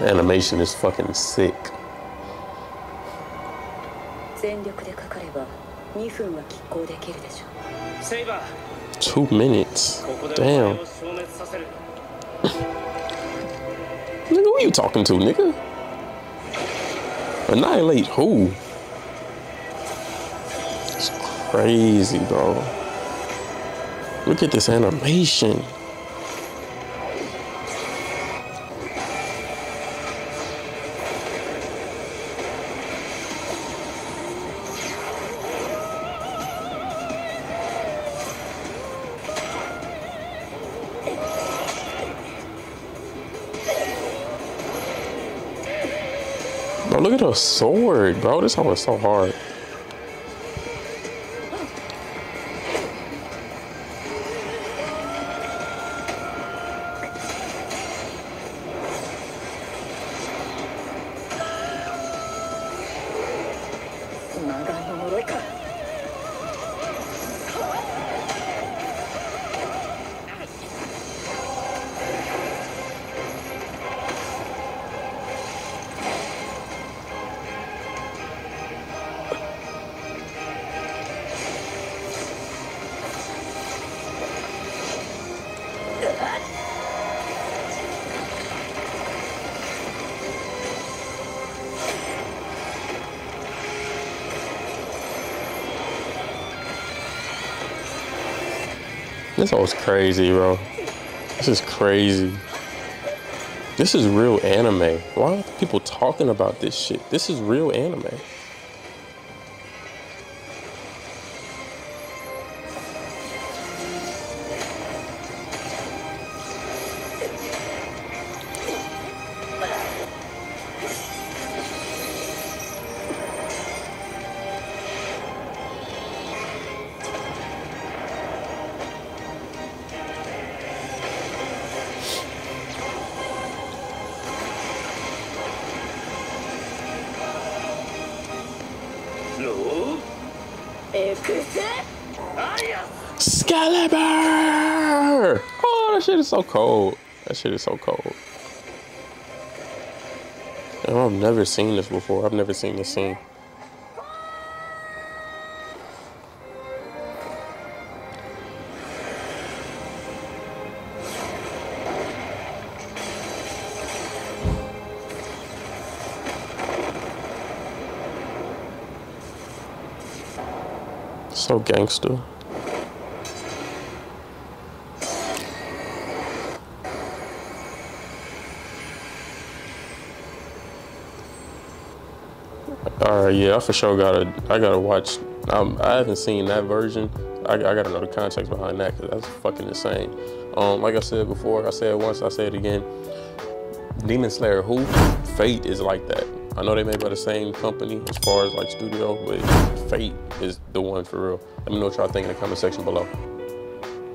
The animation is fucking sick. 全力でかかれば2分は拮抗できるでしょうセイバー Two minutes. ここでお前 Damn. を消滅させる Nigga, who you talking to, nigga? Annihilate who? It's crazy, bro. Look at this animation. Look at her sword, bro. This one was so hard. This was crazy, bro. This is crazy. This is real anime. Why are people talking about this shit? This is real anime. Excalibur! Oh, that shit is so cold. That shit is so cold. And I've never seen this before. I've never seen this scene. So gangster. All right, yeah, I for sure gotta. I gotta watch. Um, I haven't seen that version. I, I gotta know the context behind that because that's fucking insane. Um, like I said before, I said once, I say it again. Demon Slayer, who Fate is like that. I know they made by the same company as far as like studio, but Fate is the one for real. Let me know what y'all think in the comment section below.